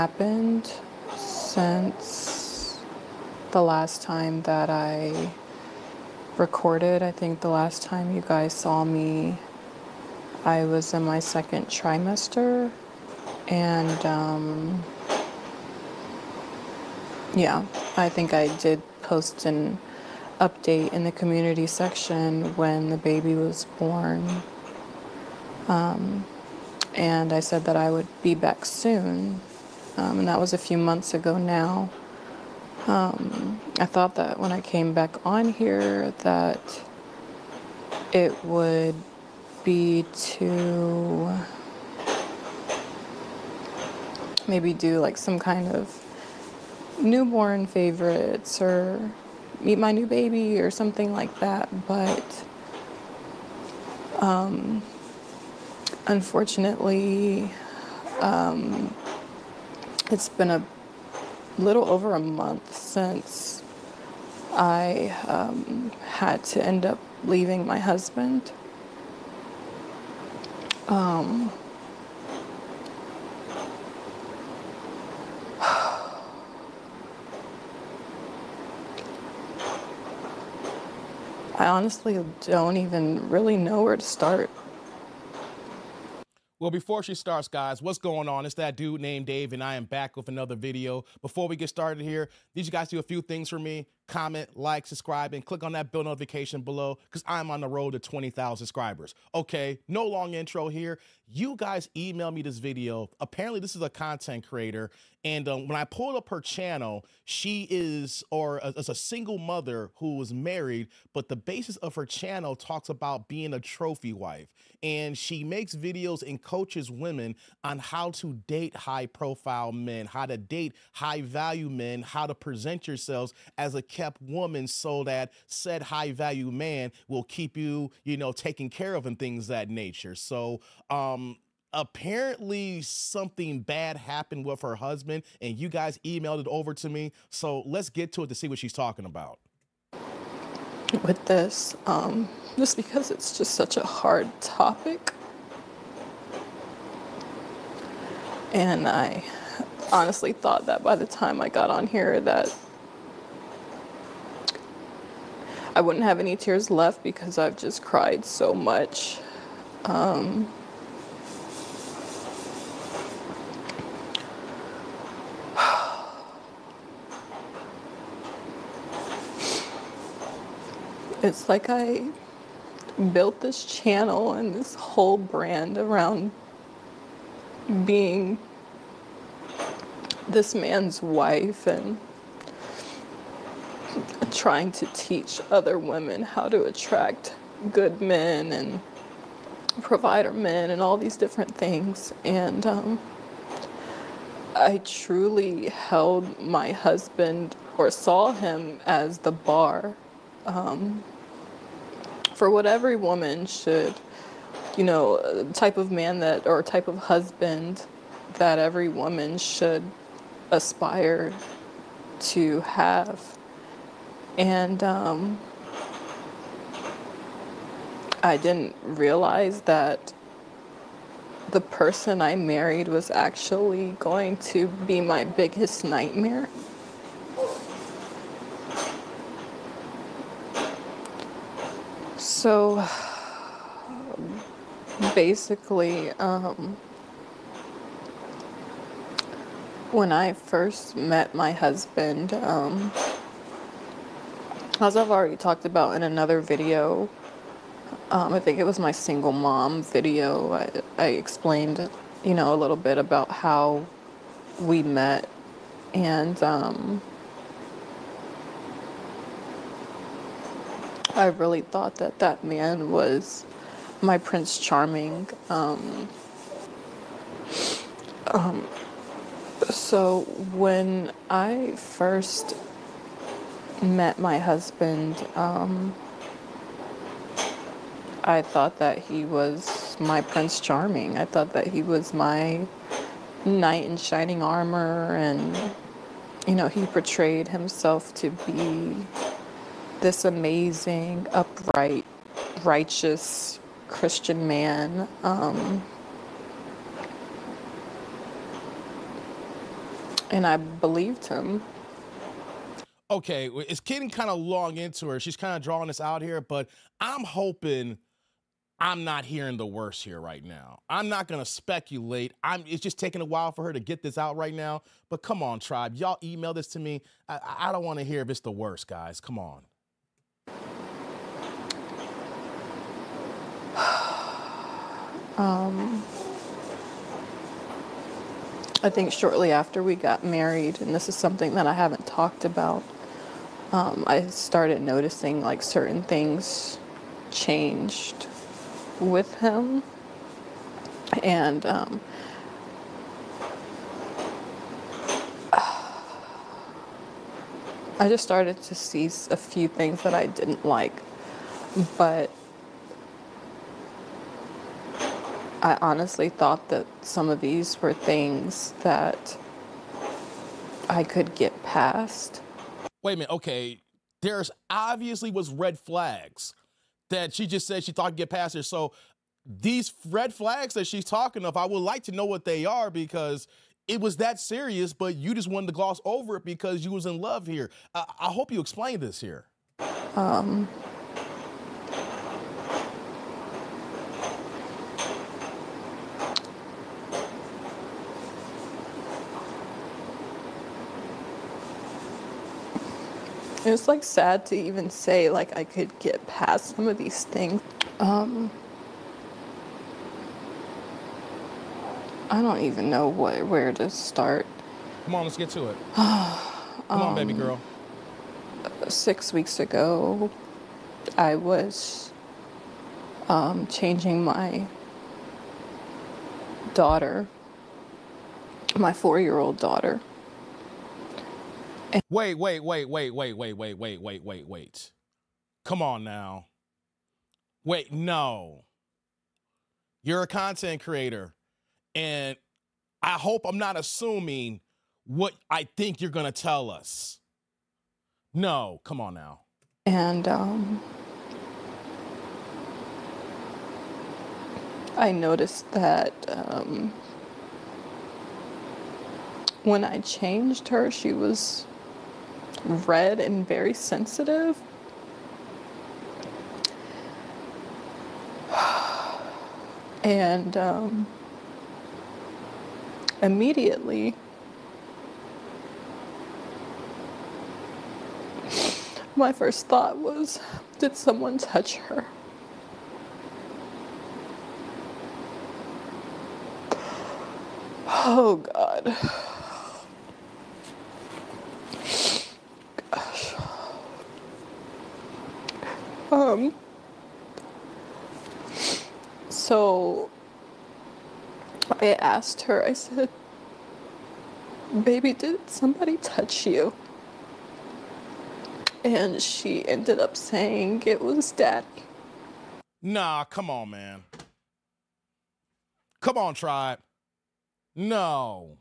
happened since the last time that I recorded. I think the last time you guys saw me, I was in my second trimester. And um, yeah, I think I did post an update in the community section when the baby was born. Um, and I said that I would be back soon. Um, and that was a few months ago now. Um, I thought that when I came back on here that it would be to maybe do like some kind of newborn favorites or meet my new baby or something like that. But um, unfortunately, um, it's been a little over a month since I um, had to end up leaving my husband. Um, I honestly don't even really know where to start. Well, before she starts, guys, what's going on? It's that dude named Dave, and I am back with another video. Before we get started here, you guys do a few things for me? Comment, like, subscribe, and click on that bell notification below because I'm on the road to 20,000 subscribers. Okay, no long intro here. You guys emailed me this video. Apparently, this is a content creator, and um, when I pulled up her channel, she is, or as a single mother who was married, but the basis of her channel talks about being a trophy wife. And she makes videos and coaches women on how to date high profile men, how to date high value men, how to present yourselves as a kept woman so that said high value man will keep you, you know, taken care of and things that nature. So, um, apparently something bad happened with her husband and you guys emailed it over to me so let's get to it to see what she's talking about with this, um, just because it's just such a hard topic. And I honestly thought that by the time I got on here that I wouldn't have any tears left because I've just cried so much. Um, it's like I built this channel and this whole brand around being this man's wife and trying to teach other women how to attract good men and provider men and all these different things. And um, I truly held my husband or saw him as the bar um, for what every woman should, you know, type of man that or type of husband that every woman should aspire to have. And um, I didn't realize that the person I married was actually going to be my biggest nightmare. So basically, um, when I first met my husband, um, as I've already talked about in another video, um, I think it was my single mom video, I, I explained, you know, a little bit about how we met and um, I really thought that that man was my Prince Charming. Um, um, so when I first met my husband, um, I thought that he was my Prince Charming. I thought that he was my knight in shining armor, and you know, he portrayed himself to be this amazing, upright, righteous Christian man. Um, And I believed him. Okay, it's getting kind of long into her. She's kind of drawing this out here, but I'm hoping I'm not hearing the worst here right now. I'm not gonna speculate. I'm it's just taking a while for her to get this out right now. But come on, tribe. Y'all email this to me. I, I don't want to hear if it's the worst, guys. Come on. um I think shortly after we got married, and this is something that I haven't talked about, um, I started noticing like certain things changed with him. And um, I just started to see a few things that I didn't like, but I honestly thought that some of these were things that I could get past. Wait a minute. Okay. There's obviously was red flags that she just said she thought could get past her. So these red flags that she's talking of, I would like to know what they are because it was that serious, but you just wanted to gloss over it because you was in love here. I, I hope you explain this here. Um, It's like sad to even say like I could get past some of these things. Um, I don't even know what where to start. Come on, let's get to it. Come um, on, baby um, girl. Six weeks ago, I was um, changing my daughter, my four-year-old daughter Wait, wait, wait, wait, wait, wait, wait, wait, wait, wait, wait. Come on now. Wait, no. You're a content creator, and I hope I'm not assuming what I think you're going to tell us. No, come on now. And um, I noticed that um, when I changed her, she was red and very sensitive. and um, immediately, my first thought was did someone touch her? Oh, God. Um, so I asked her, I said, Baby, did somebody touch you? And she ended up saying it was daddy. Nah, come on, man. Come on, tribe. No.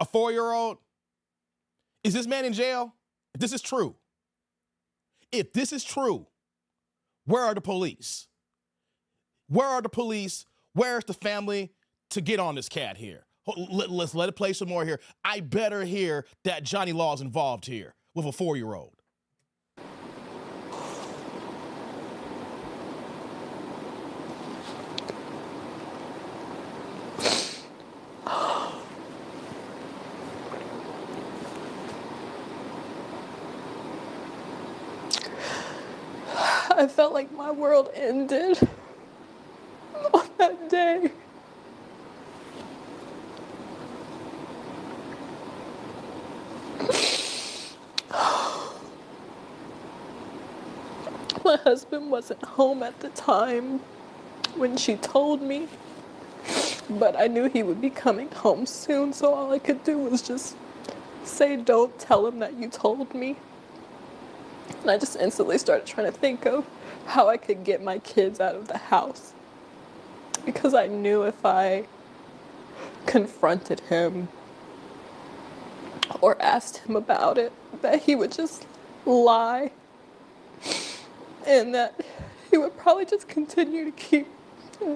A four year old? Is this man in jail? If this is true. If this is true, where are the police? Where are the police? Where's the family to get on this cat here? Let's let it play some more here. I better hear that Johnny Law is involved here with a four year old. I felt like my world ended on that day. my husband wasn't home at the time when she told me, but I knew he would be coming home soon, so all I could do was just say, Don't tell him that you told me. And I just instantly started trying to think of how I could get my kids out of the house. Because I knew if I confronted him or asked him about it, that he would just lie. And that he would probably just continue to keep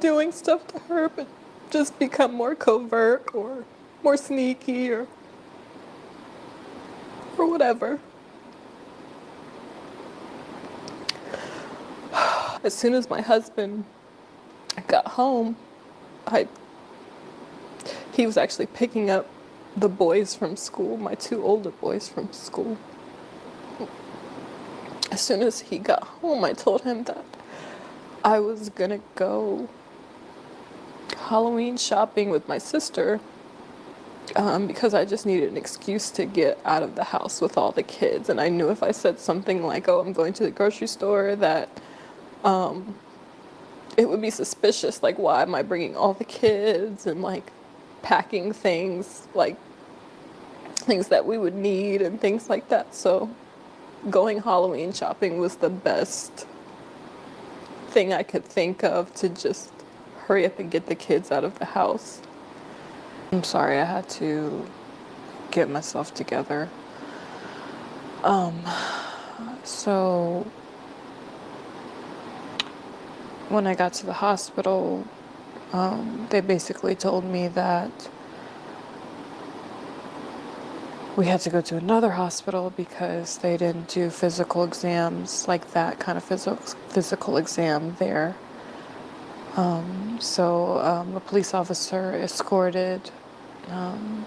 doing stuff to her, but just become more covert or more sneaky or or whatever. As soon as my husband got home, I he was actually picking up the boys from school, my two older boys from school. As soon as he got home, I told him that I was gonna go Halloween shopping with my sister um, because I just needed an excuse to get out of the house with all the kids. And I knew if I said something like, oh, I'm going to the grocery store, that um, it would be suspicious. Like, why am I bringing all the kids and like packing things, like things that we would need and things like that. So going Halloween shopping was the best thing I could think of to just hurry up and get the kids out of the house. I'm sorry, I had to get myself together. Um, so when I got to the hospital, um, they basically told me that we had to go to another hospital because they didn't do physical exams like that kind of physical physical exam there. Um, so um, a police officer escorted um,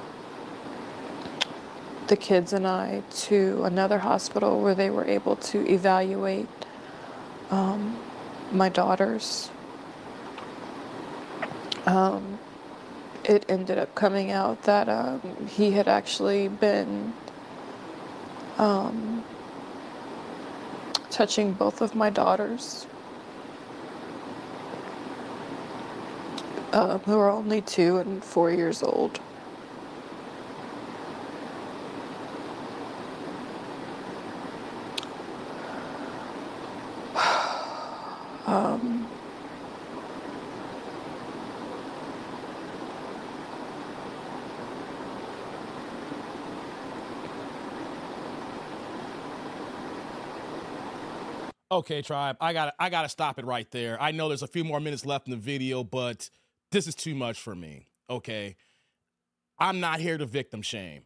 the kids and I to another hospital where they were able to evaluate um, my daughters. Um, it ended up coming out that um, he had actually been um, touching both of my daughters. Uh, who are only two and four years old. Okay, tribe. I got I got to stop it right there. I know there's a few more minutes left in the video, but this is too much for me. Okay? I'm not here to victim shame.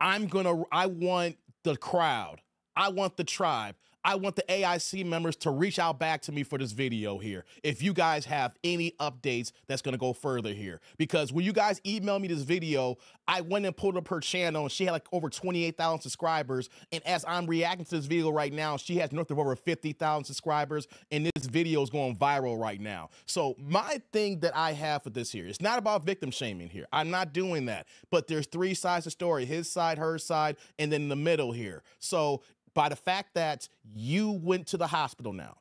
I'm going to I want the crowd. I want the tribe. I want the AIC members to reach out back to me for this video here. If you guys have any updates that's going to go further here. Because when you guys email me this video, I went and pulled up her channel and she had like over 28,000 subscribers. And as I'm reacting to this video right now, she has north of over 50,000 subscribers. And this video is going viral right now. So my thing that I have for this here, it's not about victim shaming here. I'm not doing that. But there's three sides to the story, his side, her side, and then the middle here. So by the fact that you went to the hospital now.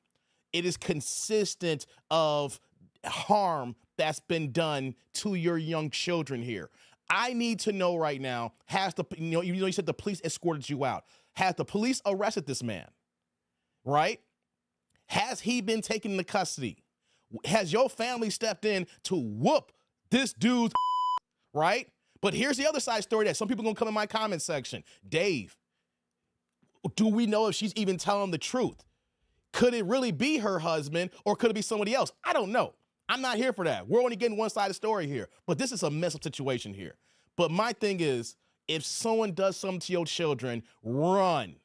It is consistent of harm that's been done to your young children here. I need to know right now, has the you know, you know you said the police escorted you out. Has the police arrested this man? Right? Has he been taken into custody? Has your family stepped in to whoop this dude's right? But here's the other side story that some people gonna come in my comment section. Dave, do we know if she's even telling the truth? Could it really be her husband or could it be somebody else? I don't know. I'm not here for that. We're only getting one side of the story here. But this is a mess up situation here. But my thing is, if someone does something to your children, run.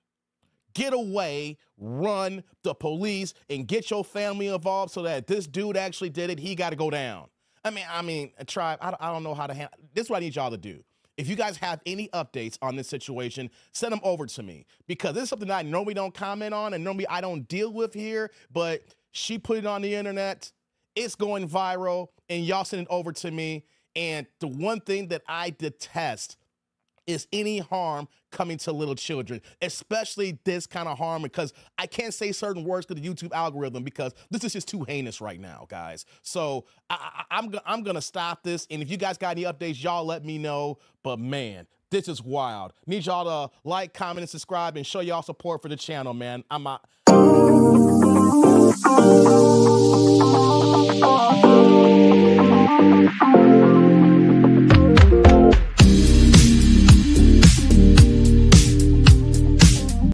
Get away, run the police, and get your family involved so that this dude actually did it. He got to go down. I mean, I mean, tribe. I, I don't know how to handle. This is what I need y'all to do. If you guys have any updates on this situation, send them over to me because this is something I normally don't comment on and normally I don't deal with here, but she put it on the internet. It's going viral and y'all send it over to me. And the one thing that I detest is any harm coming to little children, especially this kind of harm, because I can't say certain words to the YouTube algorithm because this is just too heinous right now, guys. So I, I, I'm, I'm to stop this. And if you guys got any updates, y'all let me know. But man, this is wild. Need y'all to like, comment, and subscribe and show y'all support for the channel, man. I'm out.